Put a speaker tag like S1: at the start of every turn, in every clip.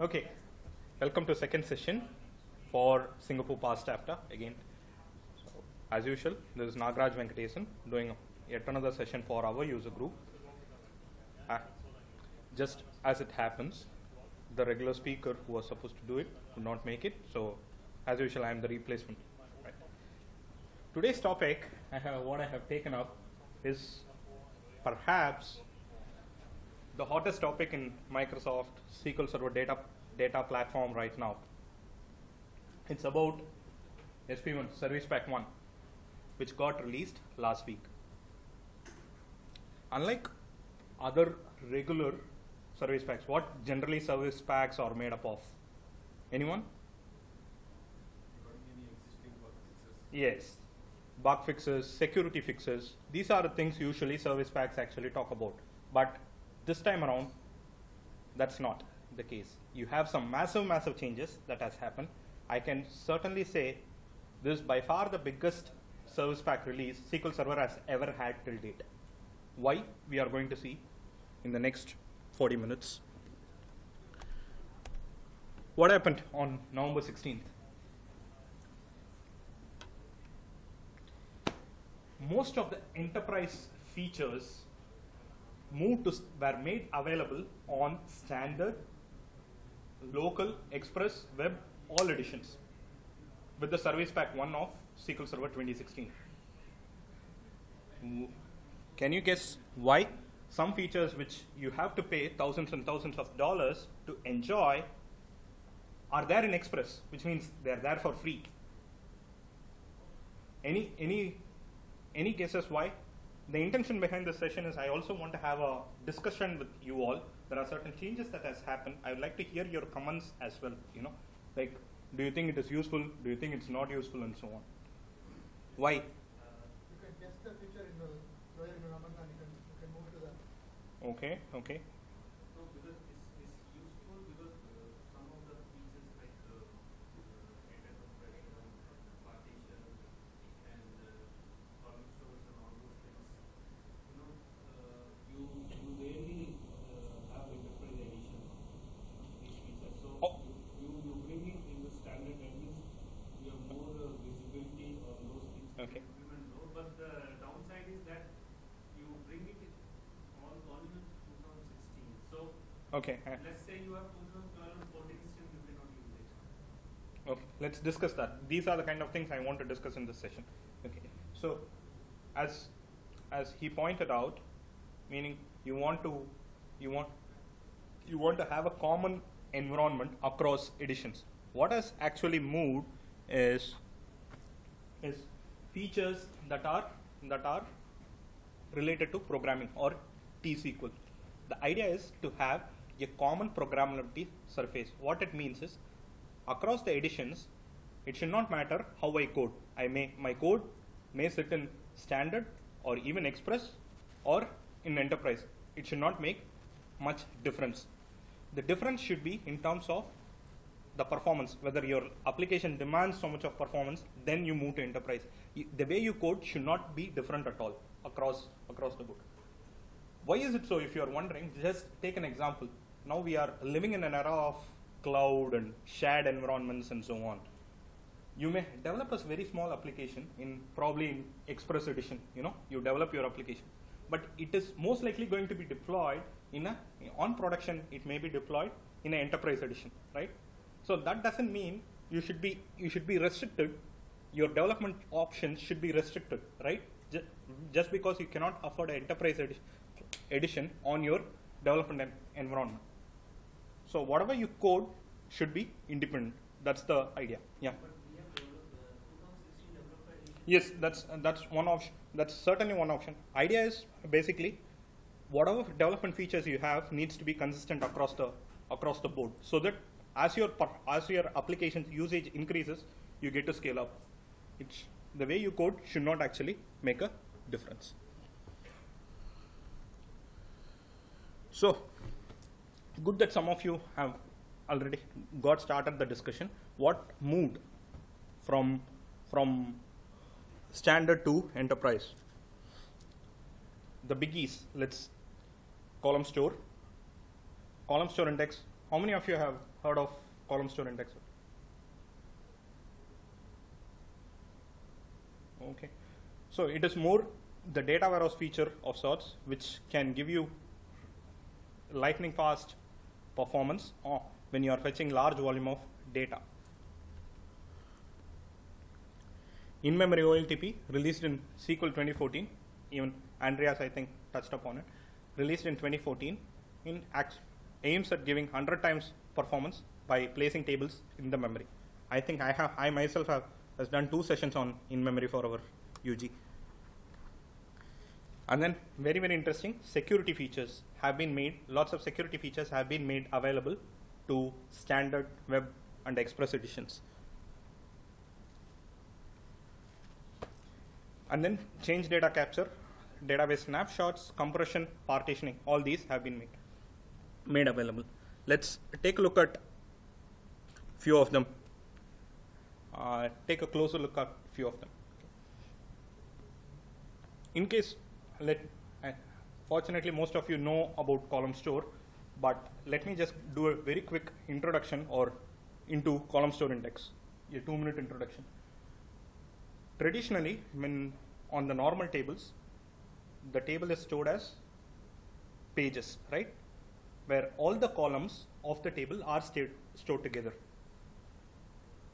S1: Okay, welcome to second session for Singapore PASS Chapter again. So, as usual, this is Nagaraj Venkatesan doing yet another session for our user group. Uh, just as it happens, the regular speaker who was supposed to do it could not make it, so as usual, I am the replacement. Right. Today's topic, I have, what I have taken up, is perhaps the hottest topic in Microsoft SQL Server data data platform right now. It's about SP1 Service Pack 1, which got released last week. Unlike other regular service packs, what generally service packs are made up of? Anyone? Yes. Bug fixes, security fixes. These are the things usually service packs actually talk about. But this time around, that's not the case. You have some massive, massive changes that has happened. I can certainly say this is by far the biggest service pack release SQL Server has ever had till date. Why? We are going to see in the next 40 minutes. What happened on November 16th? Most of the enterprise features moved to were made available on standard, local, express, web, all editions with the service pack 1 of SQL Server 2016. Mm. Can you guess why some features which you have to pay thousands and thousands of dollars to enjoy are there in Express, which means they're there for free. Any any any guesses why? The intention behind this session is I also want to have a discussion with you all. There are certain changes that has happened. I would like to hear your comments as well. You know, like do you think it is useful? Do you think it's not useful, and so on. Why?
S2: Uh, you can guess the feature in the lower environment you can, move to the
S1: Okay, okay.
S3: No, because it's, it's useful because uh, some of the features like uh, uh, data compression, partition, and uh, column stores and all those things, you know, uh, you you rarely uh, have enterprise edition these features. So
S1: Oh.
S3: you, you you bring it in the standard at least you have more uh, visibility on those things. to
S1: Okay.
S3: Implement those, but the downside is that you bring it all all in 2016. So
S1: Okay. uh,
S3: Let's say you have 2012 14 still you cannot use it.
S1: Okay, let's discuss that. These are the kind of things I want to discuss in this session. Okay, so as as he pointed out, meaning you want to you want you want to have a common environment across editions. What has actually moved is is features that are that are related to programming or T-SQL. The idea is to have a common programmability surface. What it means is across the editions, it should not matter how I code. I may my code may sit in standard or even express or in enterprise. It should not make much difference. The difference should be in terms of the performance, whether your application demands so much of performance, then you move to enterprise. The way you code should not be different at all across across the board. Why is it so? If you are wondering, just take an example. Now we are living in an era of cloud and shared environments and so on. You may develop a very small application in probably in Express Edition. You know, you develop your application, but it is most likely going to be deployed in a on production. It may be deployed in an Enterprise Edition, right? So that doesn't mean you should be you should be restricted. Your development options should be restricted, right? Ju- Just because you cannot afford an enterprise edition on your development environment. So whatever you code should be independent. That's the idea. Yeah.
S3: But we 2016 developer edition.
S1: Yes, that's that's one option. That's certainly one option. Idea is basically whatever development features you have needs to be consistent across the across the board, so that as your as your application usage increases, you get to scale up. It's the way you code should not actually make a difference. So, good that some of you have already got started the discussion. What moved from from standard to enterprise? The biggies. Let's column store. Column store index how many of you have heard of column store index? Okay. So it is more the data warehouse feature of sorts, which can give you lightning fast performance when you are fetching large volume of data. In-memory OLTP released in SQL 2014, even Andreas I think touched upon it, released in 2014, in aims at giving 100 times performance by placing tables in the memory. I think I have, I myself have has done two sessions on in-memory for our UG. And then very, very interesting, security features have been made, lots of security features have been made available to standard web and express editions. And then change data capture, database snapshots, compression, partitioning, all these have been made, made available. Let's take a look at few of them. Uh, take a closer look at few of them. In case, let, fortunately most of you know about column store, but let me just do a very quick introduction or into column store index, a two minute introduction. Traditionally, when on the normal tables, the table is stored as pages, right? Where all the columns of the table are stored together.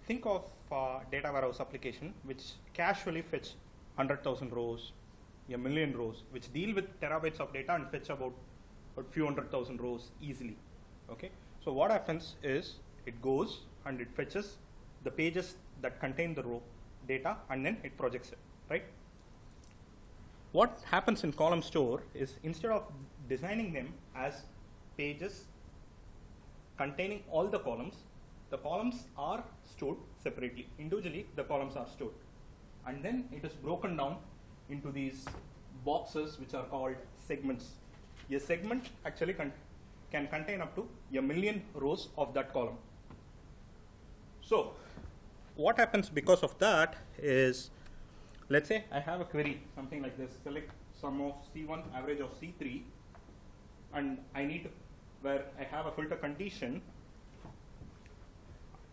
S1: Think of uh, data warehouse application which casually fetch 100,000 rows, a million rows, which deal with terabytes of data and fetch about a few hundred thousand rows easily. Okay, so what happens is it goes and it fetches the pages that contain the row data and then it projects it, right? What happens in column store is instead of designing them as pages containing all the columns, the columns are stored separately. Individually, the columns are stored. And then it is broken down into these boxes which are called segments. A segment actually con can contain up to a million rows of that column. So, what happens because of that is, let's say I have a query, something like this, select sum of C1, average of C3, and I need, where I have a filter condition,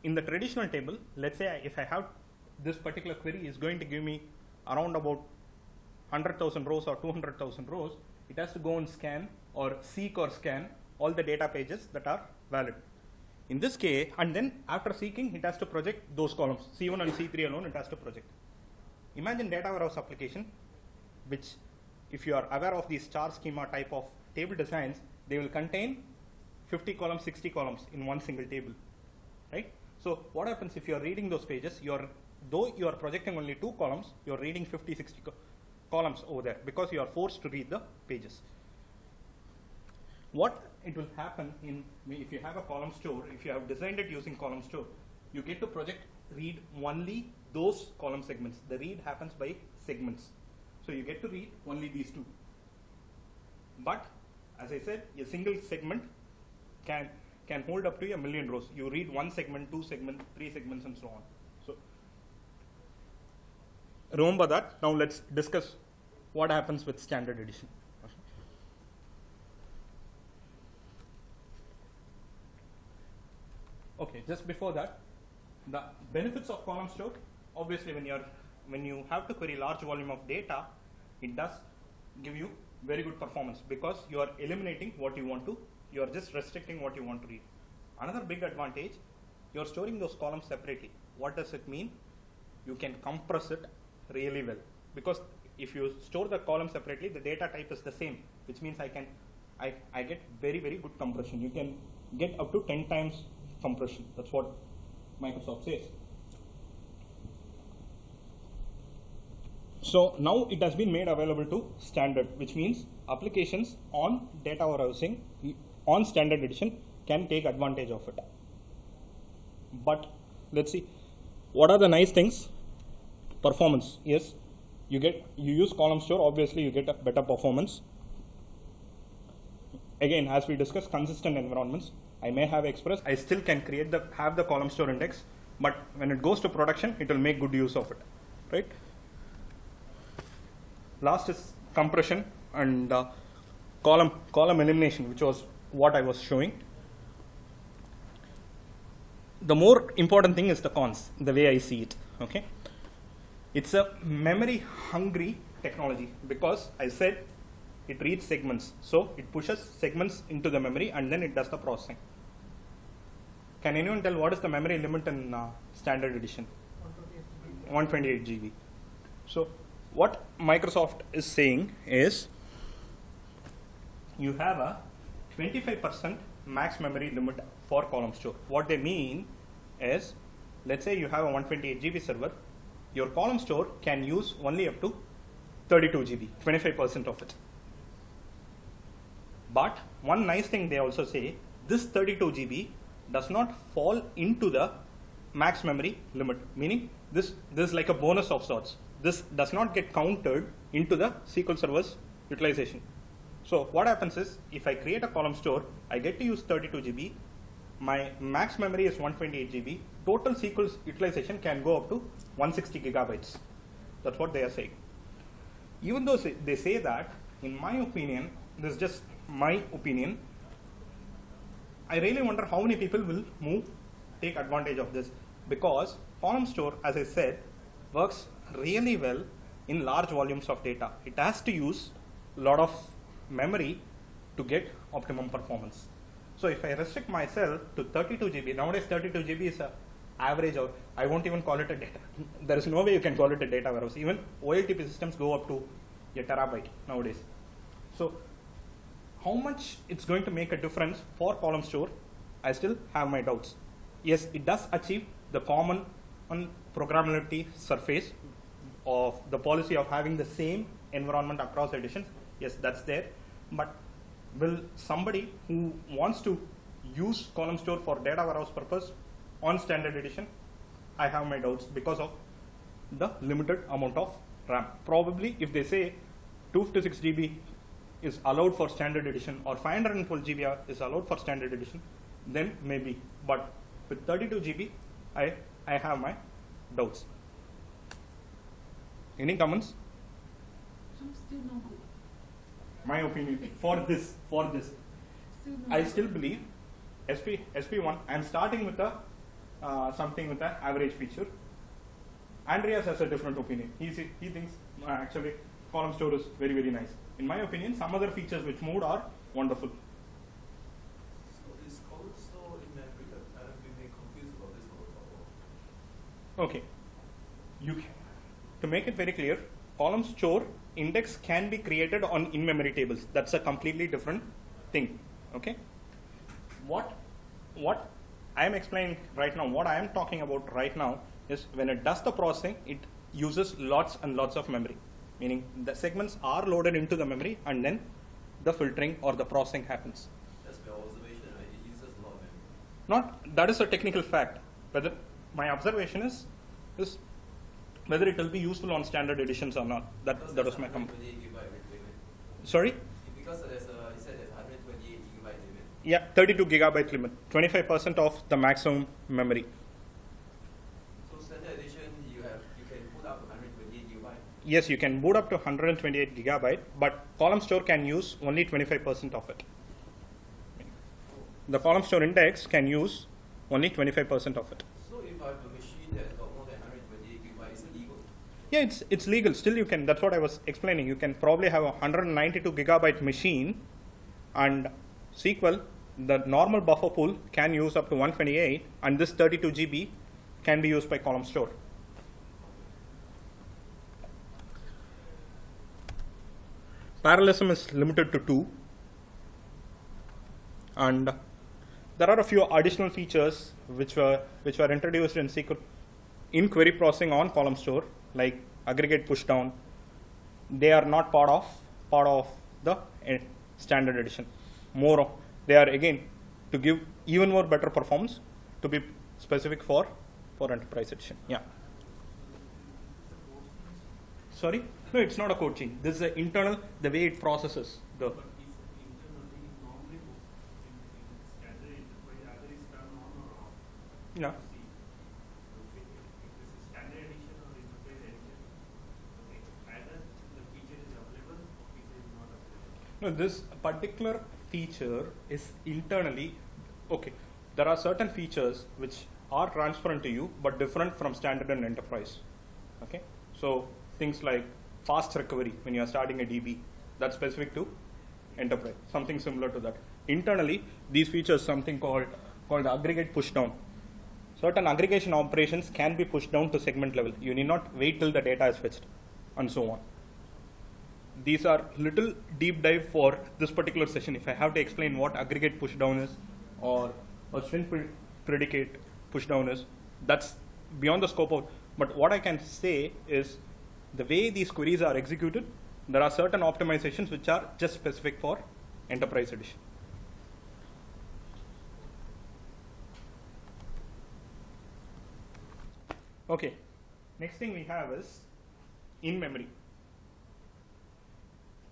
S1: in the traditional table, let's say I- if I have this particular query is going to give me around about 100,000 rows or 200,000 rows, it has to go and scan or seek or scan all the data pages that are valid. In this case, and then after seeking, it has to project those columns, C1 and C3 alone, it has to project. Imagine data warehouse application, which if you are aware of these star schema type of table designs, they will contain 50 columns, 60 columns in one single table, right? So what happens if you are reading those pages, you are, though you are projecting only two columns, you are reading 50, 60 co- columns over there because you are forced to read the pages. What it will happen in if you have a column store, if you have designed it using column store, you get to project read only those column segments. The read happens by segments. So you get to read only these two. But as I said, a single segment can can hold up to a million rows. You read one segment, two segments, three segments, and so on. So remember that. Now let's discuss what happens with standard edition. Okay, just before that, the benefits of column store, obviously when you're when you have to query large volume of data, it does give you very good performance because you are eliminating what you want to, you are just restricting what you want to read. Another big advantage, you're storing those columns separately. What does it mean? You can compress it really well because if you store the column separately, the data type is the same, which means I can, I, I get very, very good compression. You can get up to 10 times compression. That's what Microsoft says. So now it has been made available to standard, which means applications on data warehousing on standard edition can take advantage of it. But let's see, what are the nice things? Performance, yes. You get you use column store, obviously you get a better performance. Again, as we discussed, consistent environments. I may have Express, I still can create the have the column store index, but when it goes to production, it will make good use of it, right? Last is compression and uh, column column elimination, which was what I was showing. the more important thing is the cons, the way I see it. Okay, it's a memory hungry technology because I said it reads segments, so it pushes segments into the memory and then it does the processing. Can anyone tell what is the memory limit in uh, standard edition? 128 GB. So what Microsoft is saying is you have a 25% max memory limit for column store. What they mean is let's say you have a 128 GB server, your column store can use only up to 32 GB, 25% of it. But one nice thing they also say this 32 GB does not fall into the max memory limit, meaning this, this is like a bonus of sorts. This does not get counted into the SQL Server's utilization. So what happens is if I create a column store, I get to use 32 GB. My max memory is 128 GB. Total SQL utilization can go up to 160 gigabytes. That's what they are saying. Even though they say that, in my opinion, this is just my opinion, I really wonder how many people will move, take advantage of this because column store, as I said, works really well in large volumes of data. It has to use a lot of memory to get optimum performance. So if I restrict myself to 32 GB, nowadays 32 GB is a average of, I won't even call it a data. There is no way you can call it a data warehouse. Even OLTP systems go up to a terabyte nowadays. So how much it's going to make a difference for column store, I still have my doubts. Yes, it does achieve the common programmability surface of the policy of having the same environment across editions. Yes, that's there. But will somebody who wants to use column store for data warehouse purpose on standard edition? I have my doubts because of the limited amount of RAM. Probably if they say 256 GB is allowed for standard edition or 512 GB is allowed for standard edition, then maybe. But with 32 GB, I, I have my doubts. Any comments?
S4: I'm still not good.
S1: My opinion for this, for this. I still believe SP, SP1, I'm starting with a, uh, something with an average feature. Andreas has a different opinion. He, he thinks uh, actually column store is very, very nice. In my opinion, some other features which moved are wonderful.
S3: So is column store in memory? I have been very confused about this.
S1: Okay. You ca- to make it very clear, column store index can be created on in-memory tables. That's a completely different thing. Okay. What what I am explaining right now, what I am talking about right now is when it does the processing, it uses lots and lots of memory. Meaning the segments are loaded into the memory and then the filtering or the processing happens.
S3: That's my observation? It uses a lot of memory.
S1: Not that is a technical fact. Whether my observation is is whether it will be useful on standard editions or not. That
S3: Because
S1: that was my com-
S3: 128 gigabyte limit.
S1: Sorry.
S3: Because there's a, you said there's 128 gigabyte limit.
S1: Yeah, 32 gigabyte limit, 25% of the maximum memory.
S3: So standard edition, you have you can put up to 128 gigabyte.
S1: Yes, you can boot up to 128 gigabyte, but column store can use only 25% of it. The column store index can use only 25% of it.
S3: So if I have a machine that's got more than 128 gigabyte, is it legal?
S1: Yeah, it's it's legal. Still, you can. That's what I was explaining. You can probably have a 192 gigabyte machine, and SQL, the normal buffer pool can use up to 128, and this 32 GB can be used by column store. Parallelism is limited to two, and there are a few additional features which were which were introduced in SQL in query processing on column store, like aggregate pushdown. They are not part of part of the eh, standard edition. More, they are again to give even more better performance to be specific for for enterprise edition. Yeah. Sorry, no, it's not a code change. This is a internal the way it processes the.
S3: But if internally, normally in, in standard enterprise, either is turned on or off.
S1: Yeah.
S3: See, if, it, if this is standard edition or enterprise edition, okay, either the feature is available or feature is not available.
S1: No, this particular feature is internally okay. There are certain features which are transparent to you but different from standard and enterprise. Okay, so things like fast recovery when you are starting a DB, that's specific to enterprise. Something similar to that. Internally, these features something called called aggregate push down. Certain aggregation operations can be pushed down to segment level. You need not wait till the data is fetched, and so on. These are little deep dive for this particular session. If I have to explain what aggregate push down is, or a string pre- predicate push down is, that's beyond the scope of. But what I can say is, the way these queries are executed, there are certain optimizations which are just specific for enterprise edition. Okay, next thing we have is in memory.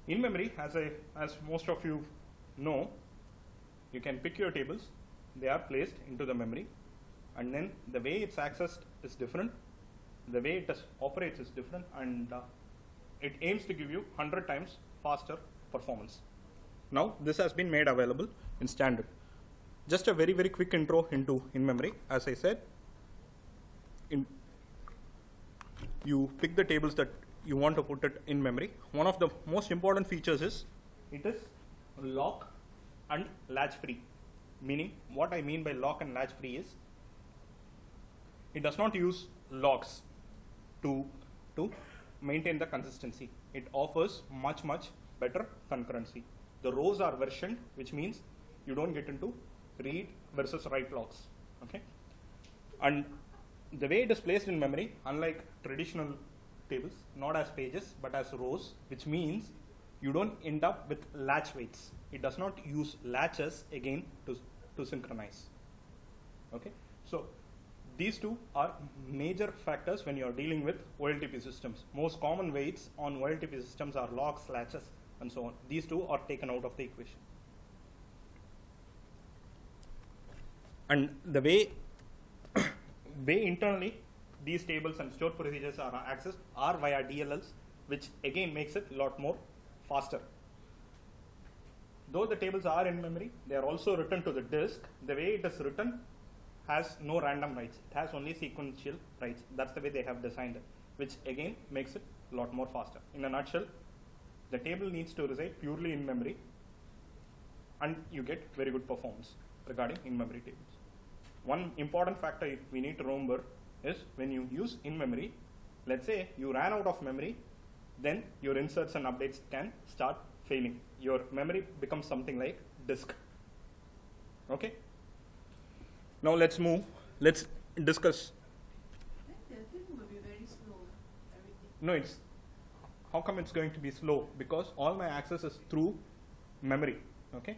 S1: In memory, as as most of you know, you can pick your tables. They are placed into the memory, and then the way it's accessed is different. The way it operates is different, and uh, it aims to give you 100 times faster performance. Now, this has been made available in standard. Just a very very quick intro into in memory. As I said, in you pick the tables that you want to put it in memory. One of the most important features is it is lock and latch free. Meaning, what I mean by lock and latch free is it does not use locks to to maintain the consistency. It offers much much better concurrency. The rows are versioned, which means you don't get into read versus write locks. Okay, and the way it is placed in memory, unlike traditional tables, not as pages but as rows, which means you don't end up with latch waits. It does not use latches again to, to synchronize. Okay, so these two are major factors when you are dealing with OLTP systems. Most common waits on OLTP systems are locks, latches, and so on. These two are taken out of the equation. And the way way internally these tables and stored procedures are accessed are via DLLs, which again makes it a lot more faster. Though the tables are in memory, they are also written to the disk. The way it is written has no random writes. It has only sequential writes. That's the way they have designed it, which again makes it a lot more faster. In a nutshell, the table needs to reside purely in memory, and you get very good performance regarding in-memory tables. One important factor we need to remember is when you use in-memory, let's say you ran out of memory, then your inserts and updates can start failing. Your memory becomes something like disk. Okay? Now let's move, let's discuss. No, it's, how come it's going to be slow? Because all my access is through memory, okay?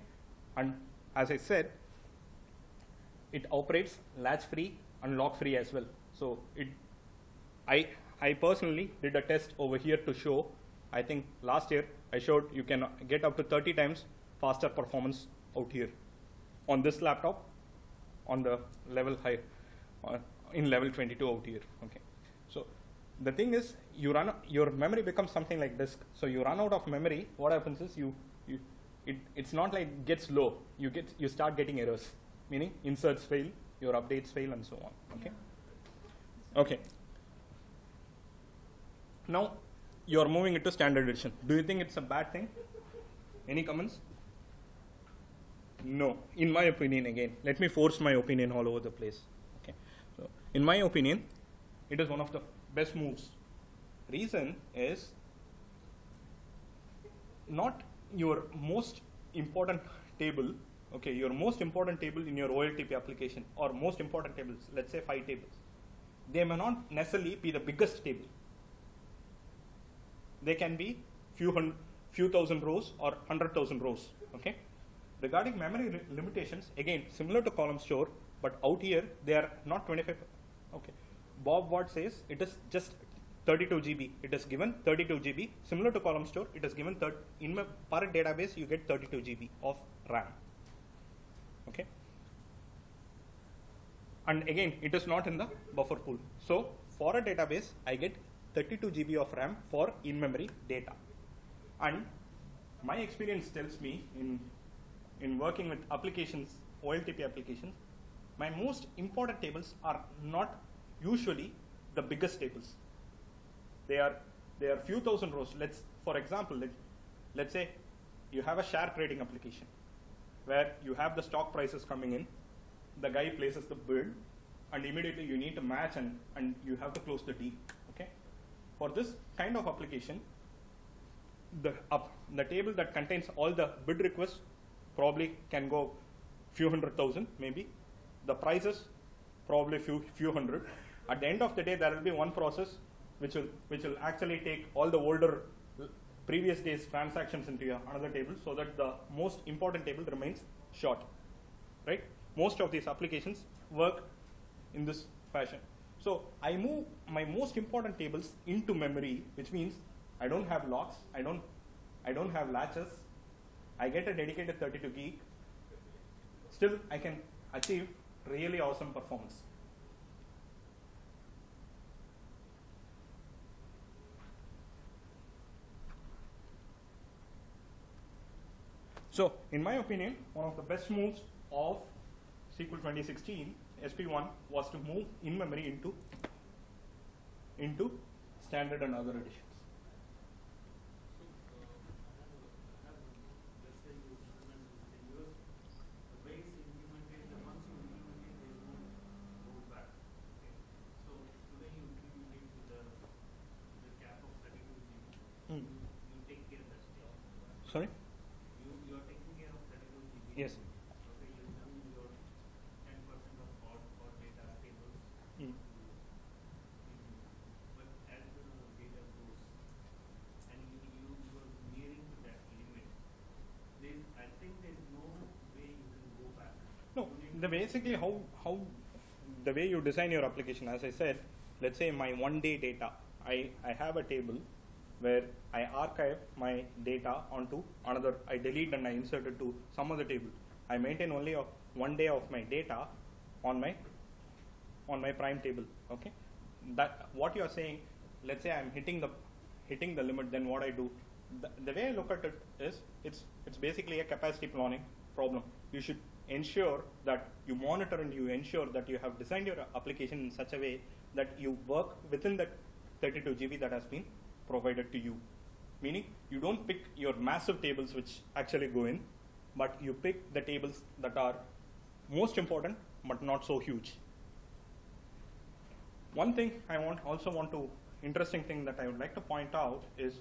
S1: And as I said, it operates latch free and lock free as well. So it, I, I personally did a test over here to show, I think last year I showed you can get up to 30 times faster performance out here on this laptop on the level high, uh, in level 22 out here, okay. So the thing is you run, your memory becomes something like disk. So you run out of memory, what happens is you, you it, it's not like gets low, you get, you start getting errors meaning inserts fail, your updates fail, and so on. Okay. Okay. Now you are moving it to standard edition. Do you think it's a bad thing? Any comments? No. In my opinion, again, let me force my opinion all over the place. Okay. So, in my opinion, it is one of the best moves. Reason is not your most important table okay, your most important table in your OLTP application or most important tables, let's say five tables, they may not necessarily be the biggest table. They can be few hundred, few thousand rows or hundred thousand rows. Okay. Regarding memory limitations, again similar to column store, but out here they are not 25. Okay. Bob Ward says it is just 32 GB. It is given 32 GB. Similar to column store, it is given third in my per database you get 32 GB of RAM okay and again it is not in the buffer pool so for a database i get 32 gb of ram for in memory data and my experience tells me in in working with applications oltp applications my most important tables are not usually the biggest tables. They are they are few thousand rows. Let's for example, let, let's say you have a share trading application where you have the stock prices coming in, the guy places the bid, and immediately you need to match and, and you have to close the deal. Okay? For this kind of application, the up the table that contains all the bid requests probably can go few hundred thousand maybe. The prices probably few few hundred. At the end of the day, there will be one process which will which will actually take all the older previous days transactions into another table so that the most important table remains short. Right? Most of these applications work in this fashion. So I move my most important tables into memory, which means I don't have locks, I don't, I don't have latches. I get a dedicated 32 gig. Still, I can achieve really awesome performance. So, in my opinion, one of the best moves of SQL 2016 SP1 was to move in memory into into standard and other editions.
S3: So, uh, I have, let's say you implement this thing, because the way it's implemented, the once you implement it, there is no road back. Okay? So, today you implement it with the, with the cap of thirty-two GB,
S1: Hmm.
S3: you, you take care of that still.
S1: Sorry?
S3: You, you are taking care of thirty-two GB.
S1: Yes.
S3: Okay, you do your ten percent of odd, odd data tables.
S1: Hmm.
S3: But as the data goes, and you, you, you are nearing to that limit, then I think there is no way you can go back.
S1: No,
S3: You need
S1: the basically how how the way you design your application, as I said, let's say my one day data, I, I have a table where I archive my data onto another, I delete and I insert it to some other table. I maintain only a, one day of my data on my on my prime table. Okay, that what you are saying. Let's say I'm hitting the hitting the limit. Then what I do? The, the way I look at it is it's it's basically a capacity planning problem. You should ensure that you monitor and you ensure that you have designed your application in such a way that you work within that 32 GB that has been provided to you. Meaning you don't pick your massive tables which actually go in, but you pick the tables that are most important but not so huge. One thing I want also want to interesting thing that I would like to point out is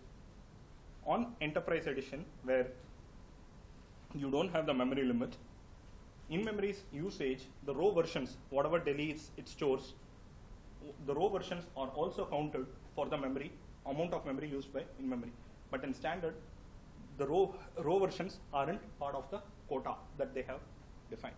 S1: on enterprise edition where you don't have the memory limit in memory's usage the row versions whatever deletes it stores the row versions are also counted for the memory amount of memory used by in memory. But in standard the row row versions aren't part of the quota that they have defined.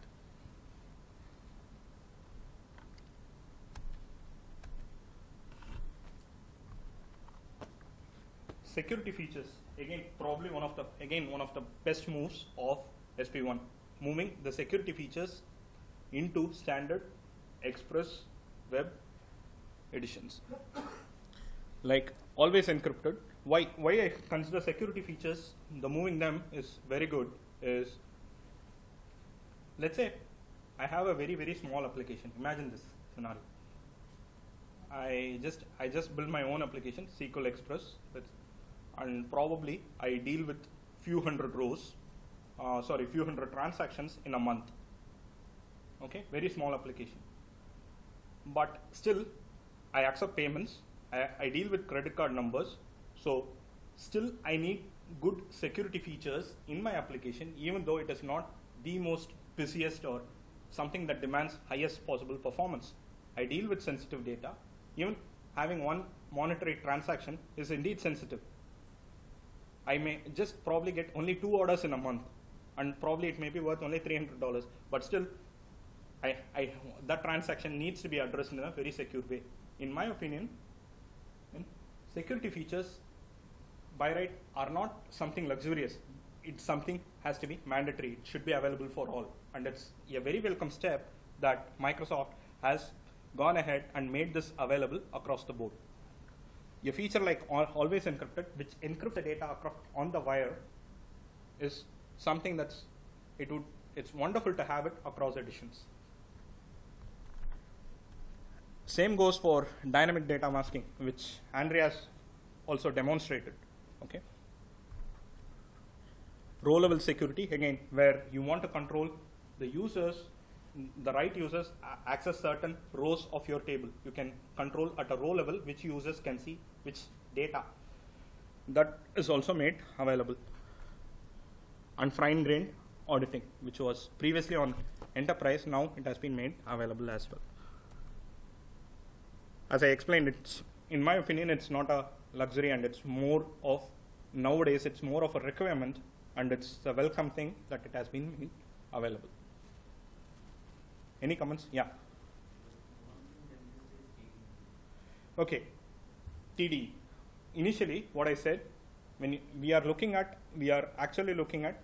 S1: Security features again probably one of the again one of the best moves of sp1 moving the security features into standard express web editions. Like always encrypted. Why why i consider security features the moving them is very good is let's say i have a very very small application. Imagine this scenario. I just I just build my own application, SQL Express, and probably I deal with few hundred rows, uh, sorry, few hundred transactions in a month. Okay, very small application. But still, I accept payments. I, I deal with credit card numbers, so still I need good security features in my application, even though it is not the most busiest or something that demands highest possible performance. I deal with sensitive data. Even having one monetary transaction is indeed sensitive. I may just probably get only two orders in a month, and probably it may be worth only three hundred dollars. But still, I, I that transaction needs to be addressed in a very secure way. In my opinion, security features by right are not something luxurious. It's something has to be mandatory. It should be available for all, and it's a very welcome step that Microsoft has gone ahead and made this available across the board. A feature like always encrypted, which encrypts the data on the wire, is something that's it would it's wonderful to have it across editions. same goes for dynamic data masking, which Andreas also demonstrated. Okay. Row level security again, where you want to control the users, the right users access certain rows of your table. You can control at a row level which users can see which data. That is also made available. And fine grained auditing, which was previously on enterprise, now it has been made available as well as I explained, it's in my opinion, it's not a luxury, and it's more of nowadays it's more of a requirement, and it's a welcome thing that it has been made available. Any comments? Yeah. Okay. TDE. Initially, what I said, when we are looking at, we are actually looking at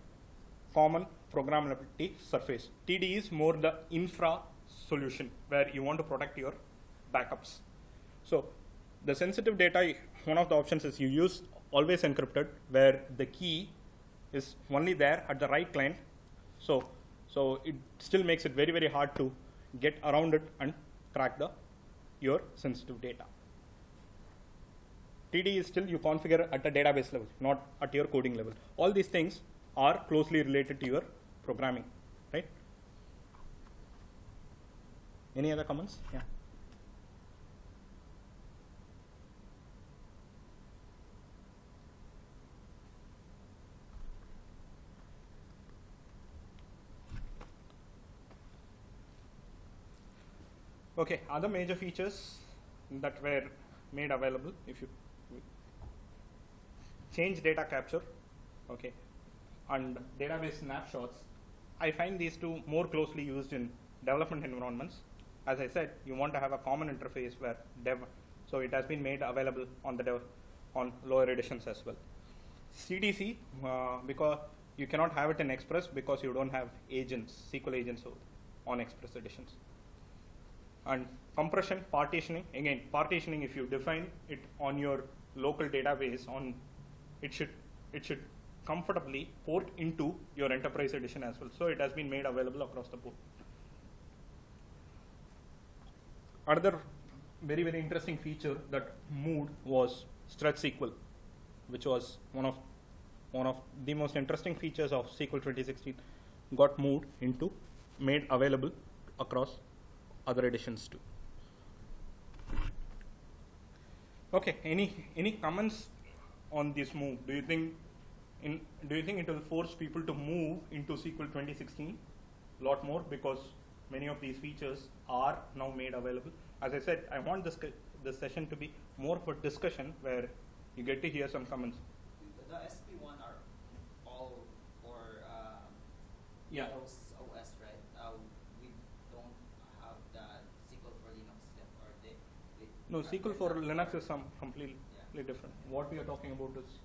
S1: common programmability surface. TDE is more the infra solution where you want to protect your backups. So the sensitive data, one of the options is you use always encrypted where the key is only there at the right client. So, so it still makes it very, very hard to get around it and crack the your sensitive data. TDE is still you configure at a database level, not at your coding level. All these things are closely related to your programming, right? Any other comments? Yeah. Okay, other major features that were made available if you change data capture, okay, and database snapshots. I find these two more closely used in development environments. As I said, you want to have a common interface where dev, so it has been made available on the dev, on lower editions as well. CDC, uh, because you cannot have it in Express because you don't have agents, SQL agents on Express editions and compression partitioning again partitioning if you define it on your local database on it should it should comfortably port into your enterprise edition as well so it has been made available across the board another very very interesting feature that moved was stretch sql which was one of one of the most interesting features of sql 2016 got moved into made available across other editions too. Okay, any any comments on this move? Do you think in do you think it will force people to move into SQL 2016 a lot more because many of these features are now made available? As I said, I want this this session to be more of a discussion where you get to hear some comments.
S5: The SP1 are all for uh,
S1: Yeah.
S5: Windows OS, right? Uh, we don't have the SQL for Linux yet, or they? they
S1: No, SQL for Linux is some completely
S5: Yeah.
S1: different. What we are talking about is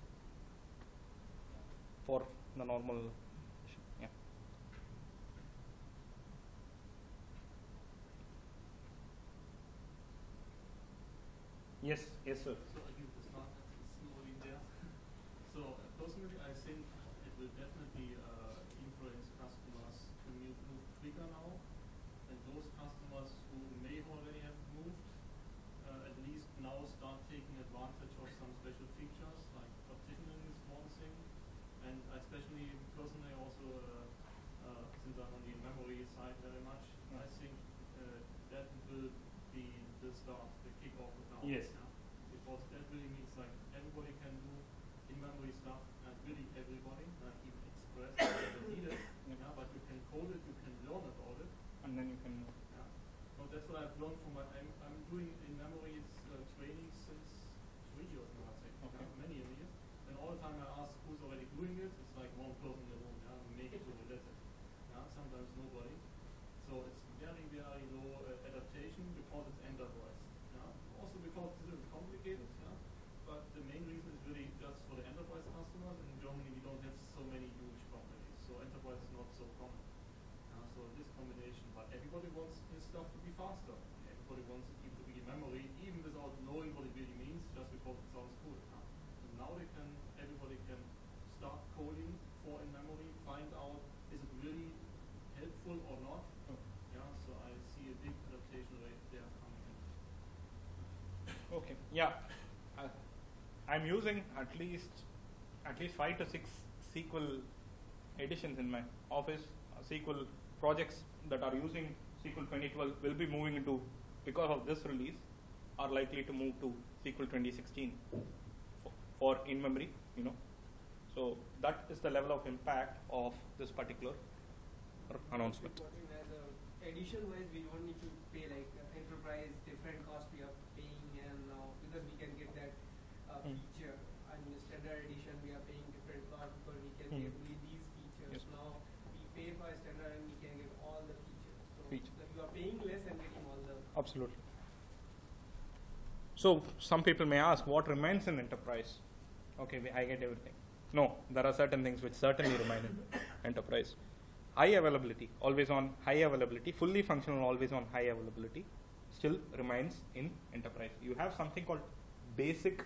S1: for the normal. Yeah. Yes, yes, sir.
S6: So again, it's not slowly there. So uh, personally, I think it will definitely uh, influence customers to move quicker now. And those customers who may already have moved, uh, at least now start taking advantage of some special features, like partitioning is one thing. And especially personally also, uh, uh, since I'm on the memory side very much, I think uh, that will be the start, the kickoff of now.
S1: Yes.
S6: Yeah? Because that really means like everybody can do in-memory stuff, and really everybody, not even Express, doesn't need it.
S1: Yeah.
S6: Yeah, but you can code it, you can learn about it.
S1: And then you can.
S6: Yeah. So that's what I've learned from my, I'm, I'm doing in-memory uh, training since three years now, I think.
S1: Okay.
S6: Yeah, many years. And all the time I ask who's already doing it, it's like one person in the room, yeah, maybe two, that's it. Sometimes nobody. So it's very, very low uh, adaptation because it's enterprise. Yeah. Also because it's a little complicated, yeah. But the main reason is really just for the enterprise customers. In Germany we don't have so many huge companies, so enterprise is not so common. Yeah, so this combination, but everybody wants his stuff to be faster. Everybody wants it to be in memory, even without knowing what it really means, just because it sounds cool. Yeah. And now they can, everybody can start coding for in memory, find out is it really helpful or not.
S1: Oh.
S6: Yeah, so I see a big adaptation rate there coming in.
S1: Okay, yeah. Uh, I'm using at least at least five to six SQL editions in my office. Uh, SQL projects that are using SQL 2012 will be moving into because of this release are likely to move to SQL 2016 for, for in memory. You know, so that is the level of impact of this particular announcement.
S7: Important as a edition wise, we don't need to pay like enterprise different cost we are paying and now because we can get that uh,
S1: Hmm.
S7: feature. And in standard edition, we are paying different cost because we can
S1: Hmm.
S7: get only these features.
S1: Yes.
S7: Now we pay for standard and we can get all the features. So
S1: Feature.
S7: that you are paying less and getting all the.
S1: Absolutely. So some people may ask, what remains in enterprise? Okay, I get everything. No, there are certain things which certainly remain in enterprise. High availability, always on high availability, fully functional, always on high availability, still remains in enterprise. You have something called basic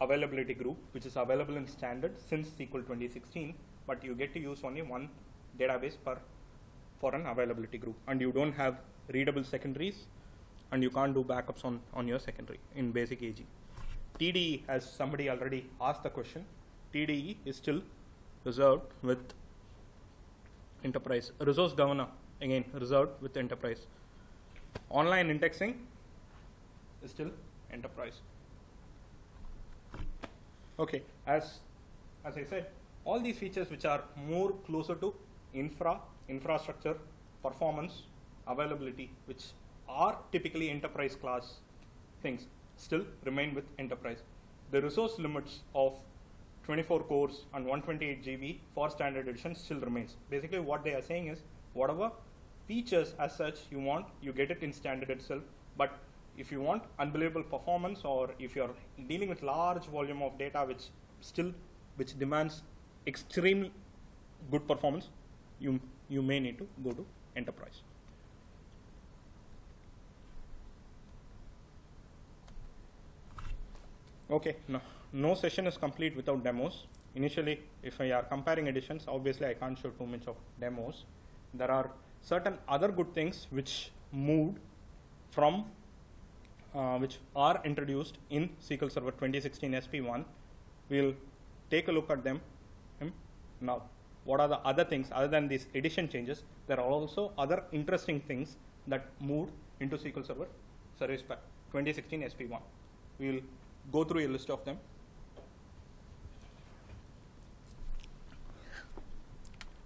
S1: availability group, which is available in standard since SQL 2016, but you get to use only one database per for an availability group, and you don't have readable secondaries, and you can't do backups on on your secondary in basic AG. TDE, as somebody already asked the question, TDE is still reserved with enterprise. Resource governor again reserved with enterprise. Online indexing is still enterprise. Okay, as as I said, all these features which are more closer to infra, infrastructure, performance, availability, which are typically enterprise class things, still remain with enterprise. The resource limits of 24 cores and 128 GB for standard edition still remains. Basically, what they are saying is whatever features as such you want, you get it in standard itself. But if you want unbelievable performance, or if you are dealing with large volume of data, which still which demands extremely good performance, you you may need to go to enterprise. Okay, no, no session is complete without demos. Initially, if I are comparing editions, obviously I can't show too much of demos. There are certain other good things which moved from, uh, which are introduced in SQL Server 2016 SP1. We'll take a look at them hmm, now. What are the other things other than these edition changes? There are also other interesting things that moved into SQL Server Service Pack 2016 SP1. We will go through a list of them.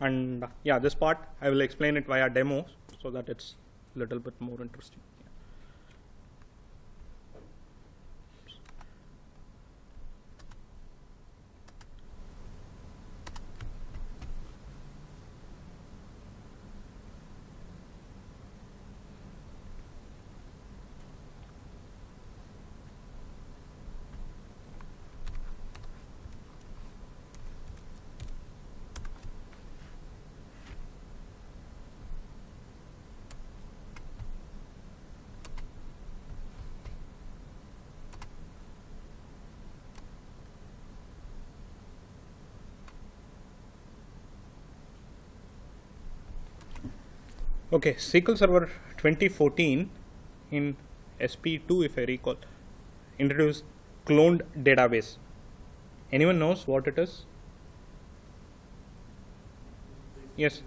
S1: And uh, yeah, this part I will explain it via demo so that it's a little bit more interesting. Okay, SQL Server 2014 in SP2, if I recall, introduced cloned database. Anyone knows what it is? Yes.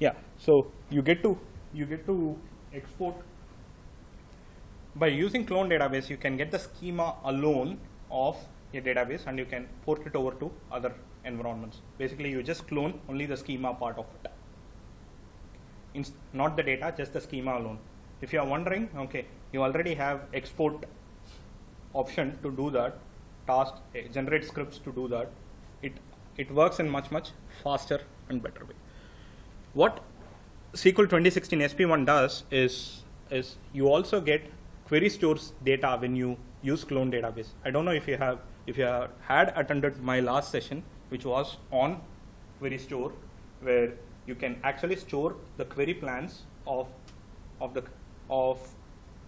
S1: Yeah. So you get to you get to export by using clone database. You can get the schema alone of a database and you can port it over to other environments. Basically, you just clone only the schema part of it. Inst not the data, just the schema alone. If you are wondering, okay, you already have export option to do that, task eh, generate scripts to do that. It it works in much much faster and better way. What SQL 2016 SP1 does is is you also get query stores data when you use clone database. I don't know if you have if you have had attended my last session, which was on query store, where you can actually store the query plans of of the of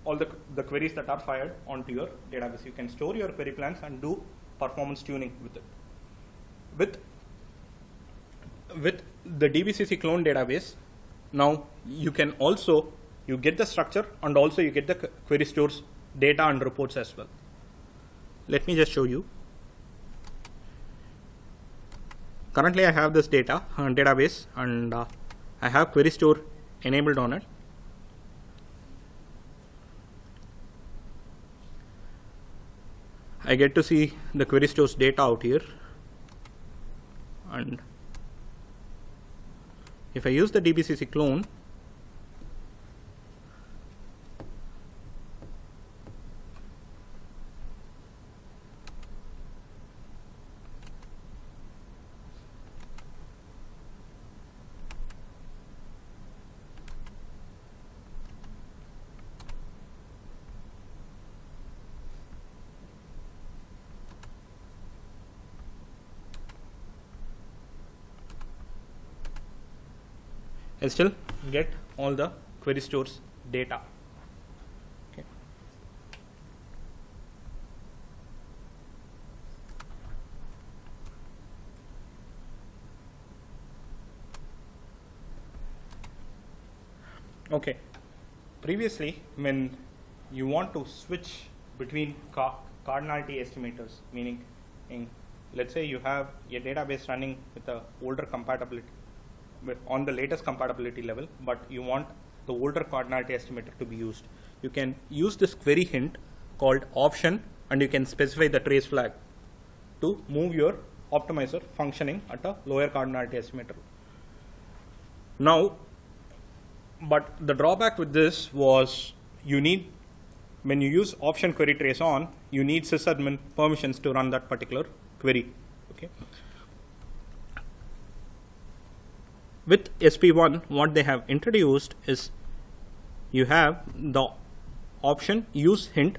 S1: all the, the queries that are fired onto your database. You can store your query plans and do performance tuning with it. With with the DBCC clone database, now you can also you get the structure and also you get the query stores data and reports as well. Let me just show you. Currently, I have this data uh, database and uh, I have query store enabled on it. I get to see the query stores data out here and if I use the DBCC clone Still get all the query stores data. Okay. Previously, when you want to switch between ca- cardinality estimators, meaning, in, let's say you have a database running with a older compatibility on the latest compatibility level, but you want the older cardinality estimator to be used. You can use this query hint called option and you can specify the trace flag to move your optimizer functioning at a lower cardinality estimator. Now, but the drawback with this was you need when you use option query trace on, you need sysadmin permissions to run that particular query. Okay. With SP1, what they have introduced is you have the option use hint,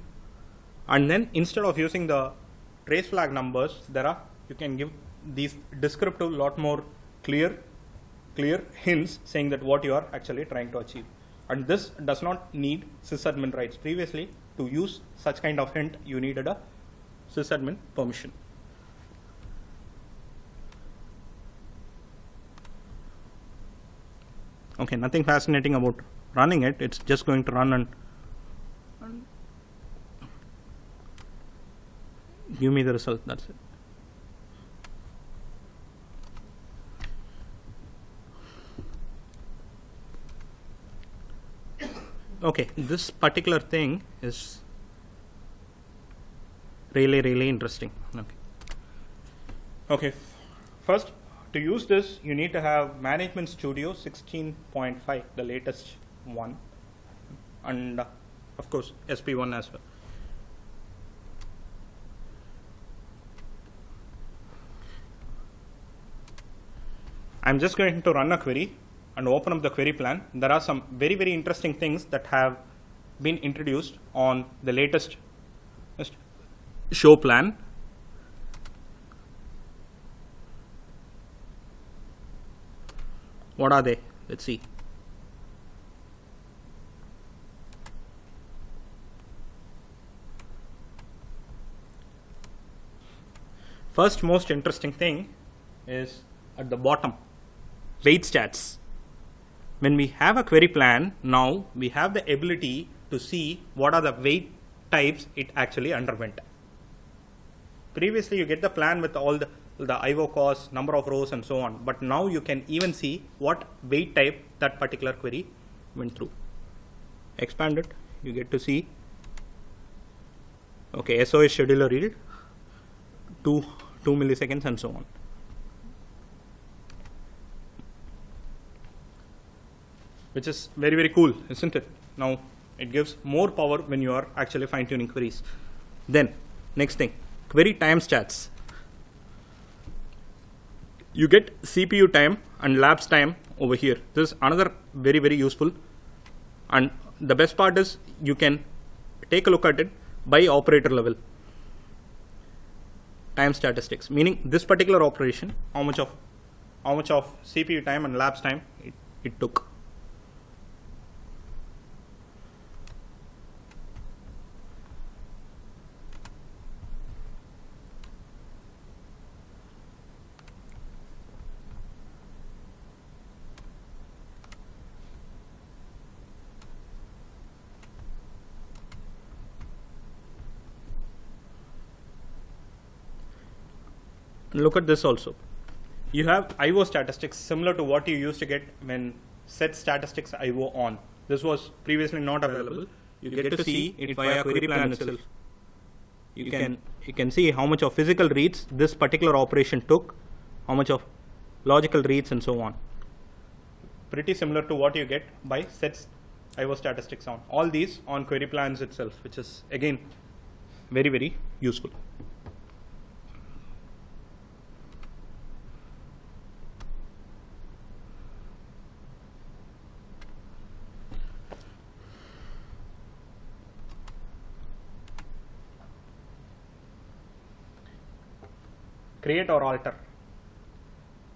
S1: and then instead of using the trace flag numbers, there are you can give these descriptive, lot more clear, clear hints saying that what you are actually trying to achieve. And this does not need sysadmin rights. Previously, to use such kind of hint, you needed a sysadmin permission. Okay nothing fascinating about running it. It's just going to run and, give me the result that's it. Okay this particular thing is really really interesting. Okay. Okay first to use this, you need to have Management Studio 16.5, the latest one, and uh, of course SP1 as well. I'm just going to run a query and open up the query plan. There are some very, very interesting things that have been introduced on the latest show plan What are they? Let's see. First, most interesting thing is at the bottom wait stats. When we have a query plan, now we have the ability to see what are the wait types it actually underwent. Previously, you get the plan with all the the IO cost, number of rows, and so on. But now you can even see what wait type that particular query went through. Expand it, you get to see. Okay, SOS scheduler yield, two two milliseconds, and so on. Which is very very cool, isn't it? Now it gives more power when you are actually fine tuning queries. Then next thing, query time stats you get CPU time and lapse time over here. This is another very, very useful. And the best part is you can take a look at it by operator level. Time statistics, meaning this particular operation, how much of how much of CPU time and lapse time it, it took. Look at this also. You have IO statistics similar to what you used to get when set statistics IO on. This was previously not available. You get to see it via query plan itself. You can you can see how much of physical reads this particular operation took, how much of logical reads and so on. Pretty similar to what you get by sets IO statistics on. All these on query plans itself, which is again very very useful. Create or alter.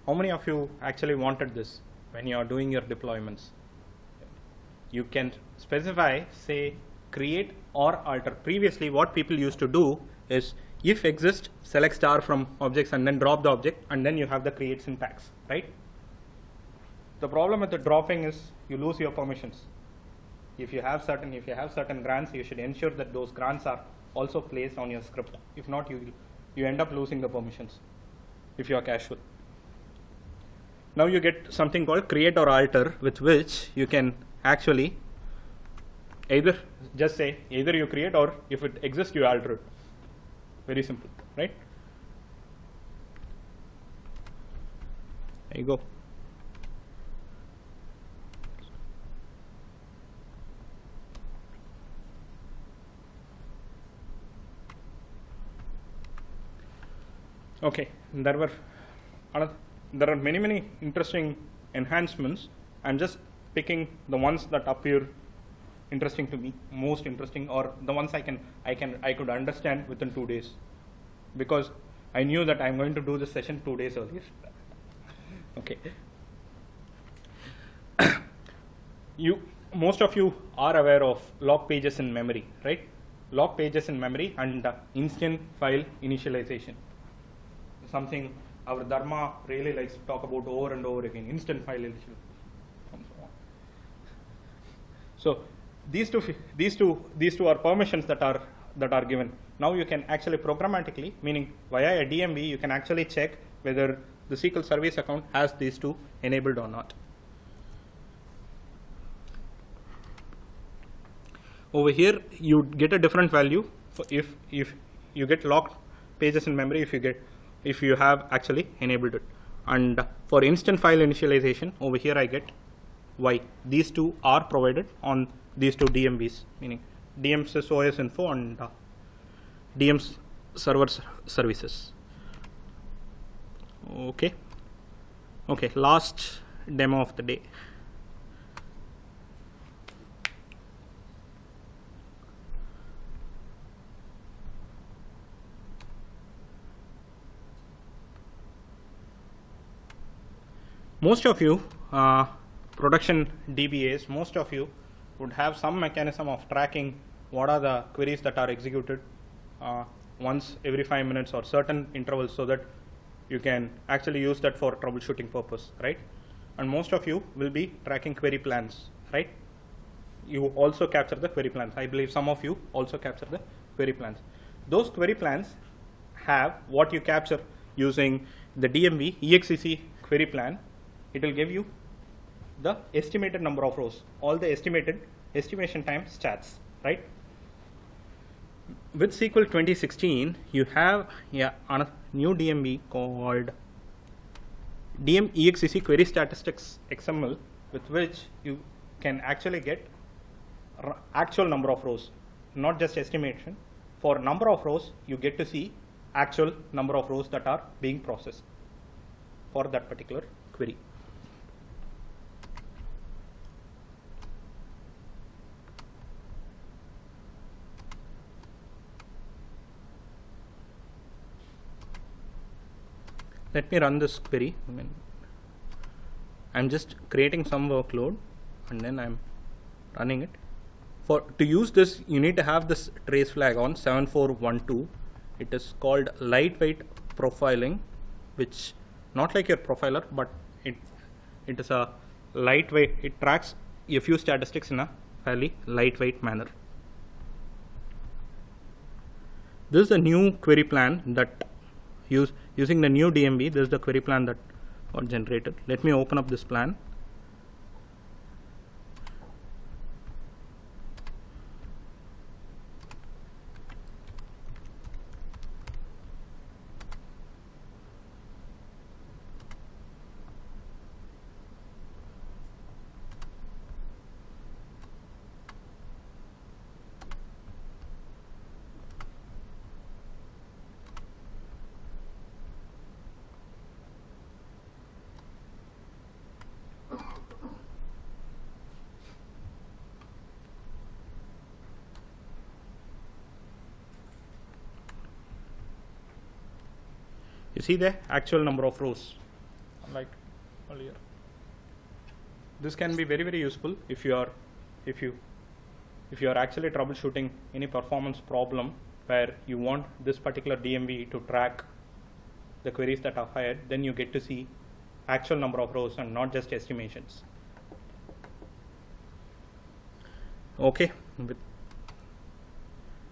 S1: How many of you actually wanted this when you are doing your deployments? You can specify, say, create or alter. Previously, what people used to do is if exist, select star from objects and then drop the object, and then you have the create syntax, right? The problem with the dropping is you lose your permissions. If you have certain, if you have certain grants, you should ensure that those grants are also placed on your script. If not, you you end up losing the permissions if you are casual. Now you get something called create or alter with which you can actually either just say either you create or if it exists you alter it. Very simple, right? There you go. Okay, there were there are many many interesting enhancements. I'm just picking the ones that appear interesting to me, most interesting, or the ones I can I can I could understand within two days, because I knew that I'm going to do this session two days earlier. okay. you most of you are aware of log pages in memory, right? Log pages in memory and uh, instant file initialization something our Dharma really likes to talk about over and over again, instant and so these two, these two, these two are permissions that are that are given. Now you can actually programmatically, meaning via a DMV, you can actually check whether the SQL service account has these two enabled or not. Over here, you get a different value if if you get locked pages in memory if you get if you have actually enabled it. And for instant file initialization, over here I get Y. These two are provided on these two DMVs, meaning DM's OS info and uh, DM's server services. Okay. Okay, last demo of the day. Most of you uh, production DBAs, most of you would have some mechanism of tracking what are the queries that are executed uh, once every five minutes or certain intervals so that you can actually use that for troubleshooting purpose, right? And most of you will be tracking query plans, right? You also capture the query plans. I believe some of you also capture the query plans. Those query plans have what you capture using the DMV EXEC query plan it will give you the estimated number of rows, all the estimated estimation time stats, right? With SQL 2016, you have yeah, a new DMV called DM EXEC Query Statistics XML, with which you can actually get actual number of rows, not just estimation. For number of rows, you get to see actual number of rows that are being processed for that particular query. Let me run this query. I mean, I'm just creating some workload and then I'm running it. For to use this, you need to have this trace flag on 7412. It is called lightweight profiling, which not like your profiler, but it it is a lightweight. It tracks a few statistics in a fairly lightweight manner. This is a new query plan that use using the new DMV. This is the query plan that got generated. Let me open up this plan. You see the actual number of rows, like earlier. This can be very very useful if you are, if you, if you are actually troubleshooting any performance problem where you want this particular DMV to track the queries that are fired, then you get to see actual number of rows and not just estimations. Okay, with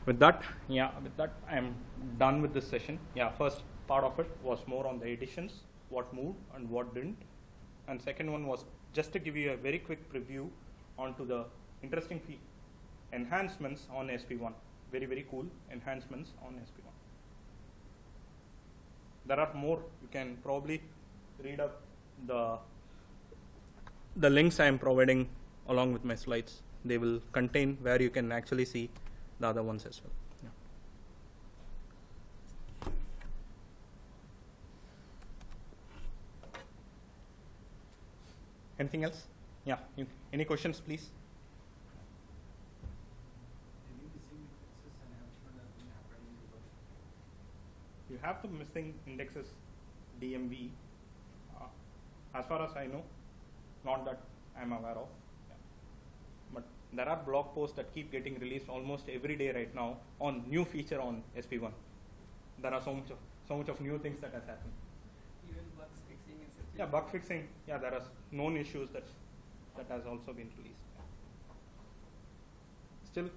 S1: with that yeah with that i'm done with this session yeah first part of it was more on the additions what moved and what didn't. And second one was just to give you a very quick preview onto the interesting enhancements on sp1 very very cool enhancements on sp1 there are more. You can probably read up the the links i am providing along with my slides. They will contain where you can actually see the other ones as well. Anything else? Yeah. You, any questions, please? You have the missing indexes DMV. Uh, as far as I know, not that I'm aware of. Yeah. But there are blog posts that keep getting released almost every day right now on new feature on SP1. There are so much of so much of new things that has happened.
S7: Even bugs fixing is such a-
S1: Yeah, bug fixing. Yeah, there are known issues that that has also been released. Still,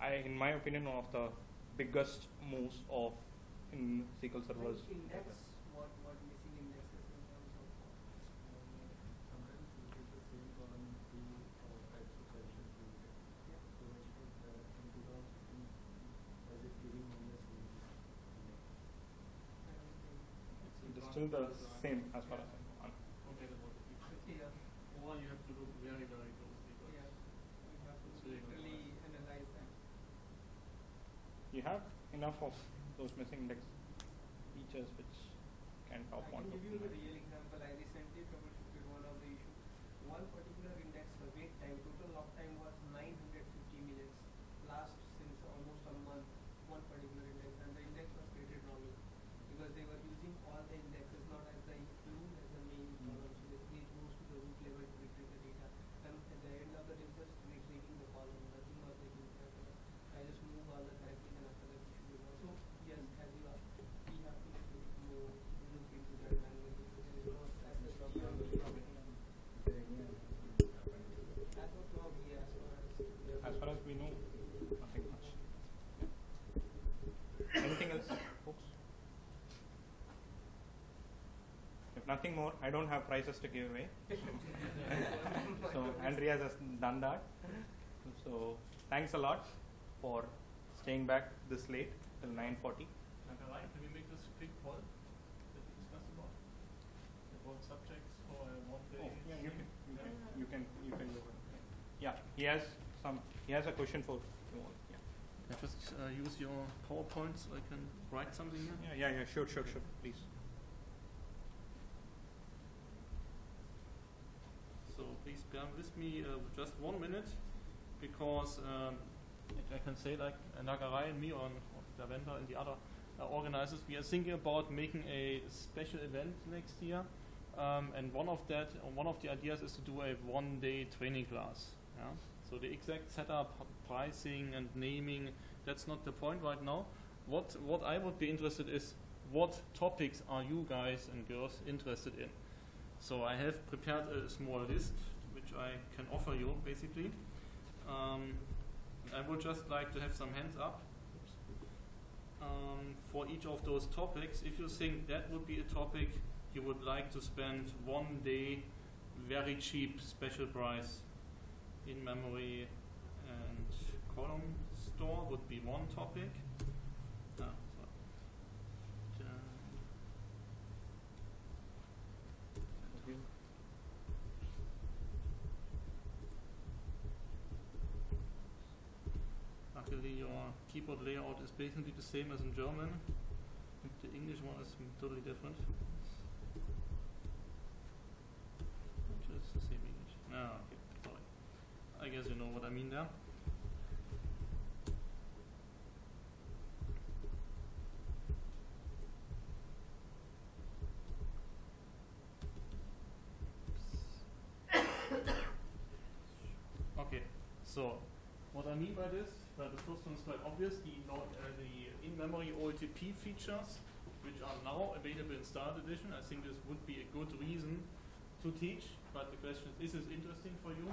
S1: I, in my opinion, one of the biggest moves of in SQL servers.
S7: Index, what, what missing indexes in terms of.
S6: sometimes you get the same column in uh, types of sections you get. So instead, uh, in 2015, as a query only index.
S7: I.
S1: It is still the same as far as I know. Un-
S6: Forget about the feature.
S7: Yeah,
S6: Or you have to look very, very closely. but
S7: yeah, we have to
S6: It's really not
S7: literally analyze that.
S1: You have enough of those missing index features which can top
S7: I
S1: one.
S7: can give you a real example. I recently troubleshooted one of the issues. One particular index, the wait time, total log time was 950 minutes. Last since almost a month, one particular index, and the index was created wrongly because they were using all the indexes not as the include as the main
S1: Mm.
S7: column. So basically, it goes to the root level to retrieve the data, and at the end of the day, just retrieving the column. Nothing was making sense. I just move all the correctly, and after that, issue is also yes, as you asked, we have to look more look into that manually because there is no SSD or
S6: Is there any other thing happened?
S7: as of now, we as far as we are
S1: As far as we know, nothing much. Anything else, folks? If nothing more, I don't have prizes to give away. so Andreas has done that. So thanks a lot for staying back this late till 9:40.
S6: Nagaraj, can we make this quick poll that we discussed about? About subjects for one day?
S1: Oh, yeah, you can, you can, you can, you can go. ahead. Yeah, he has some. He has a question for you all. Yeah.
S6: I just uh, use your PowerPoint so I can write something here.
S1: Yeah, yeah, yeah. Sure, sure, sure. Please.
S6: So please bear with me uh, just one minute because um, I can say like uh, Nagaraj and me on the vendor and the other uh, organizers, we are thinking about making a special event next year. Um, and one of that, uh, one of the ideas is to do a one-day training class. Yeah? So the exact setup, pricing, and naming, that's not the point right now. What what I would be interested is what topics are you guys and girls interested in? So I have prepared a small list which I can offer you basically. Um, I would just like to have some hands up. Um, for each of those topics, if you think that would be a topic you would like to spend one day, very cheap special price in memory and column store would be one topic. Ah, so. Then- Luckily, your keyboard layout is basically the same as in German. The English one is totally different. Is the same English. No, okay, sorry. I guess you know what I mean there. Okay, so what I mean by this, well, the first one is quite obvious, the, uh, the in-memory OLTP features, which are now available in Start Edition. I think this would be a good reason to teach, but the question is, is this interesting for you?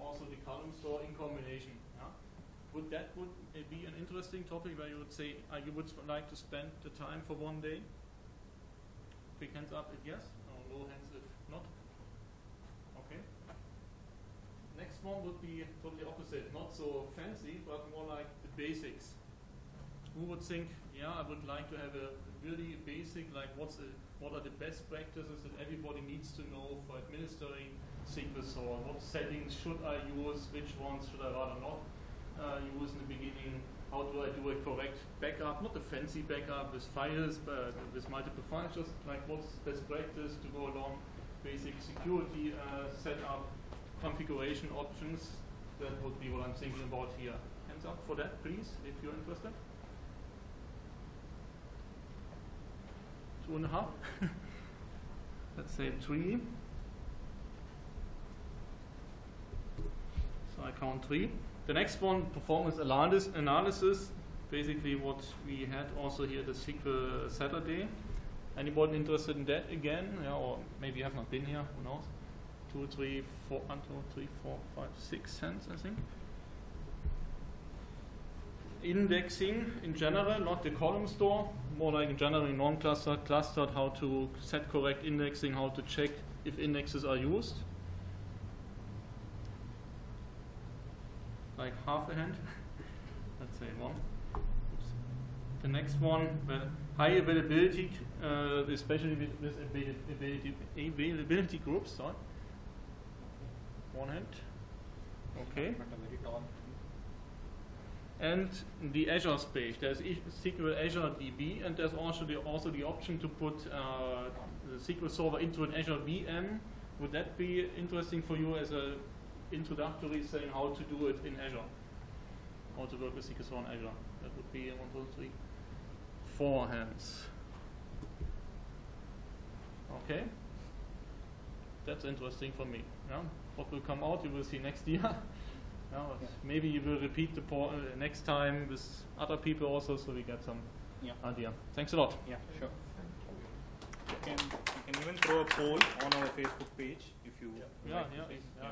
S6: Also the column store in combination. Yeah? Would that would uh, be an interesting topic where you would say uh, you would like to spend the time for one day? Quick hands up if yes, or low hands if not. Okay. One would be totally opposite, not so fancy, but more like the basics. Who would think, yeah, I would like to have a really basic, like what's a, what are the best practices that everybody needs to know for administering SQL Server? What settings should I use? Which ones should I rather not uh, use in the beginning? How do I do a correct backup? Not a fancy backup with files, but with multiple files. Just like what's best practice to go along basic security uh, setup configuration options. That would be what I'm thinking about here. Hands up for that, please, if you're interested. Two and a half. Let's say three. So I count three. The next one, performance analysis. basically, what we had also here the SQL Saturday. Anybody interested in that again? Yeah, or maybe you have not been here. Who knows? Two, three, four, one, two, three, four, five, six cents, I think. Indexing in general, not the column store, more like in general non-clustered, clustered, how to set correct indexing, how to check if indexes are used. Like half a hand, let's say one. Oops. The next one, well, high availability, uh, especially with, with availability, availability groups. Sorry one hand. Okay. And the Azure space. There's SQL Azure DB, and there's also the also the option to put uh, the SQL Server into an Azure VM. Would that be interesting for you as a introductory saying how to do it in Azure? How to work with SQL Server in Azure? That would be one, two, three, four hands. Okay. That's interesting for me. Yeah? What will come out, you will see next year. yeah, Maybe you will repeat the uh, next time with other people also, so we get some
S1: Yeah.
S6: idea. Thanks a lot.
S1: Yeah, sure. You can, you can even throw a poll on our Facebook page if you
S6: Yeah,
S1: like
S6: yeah.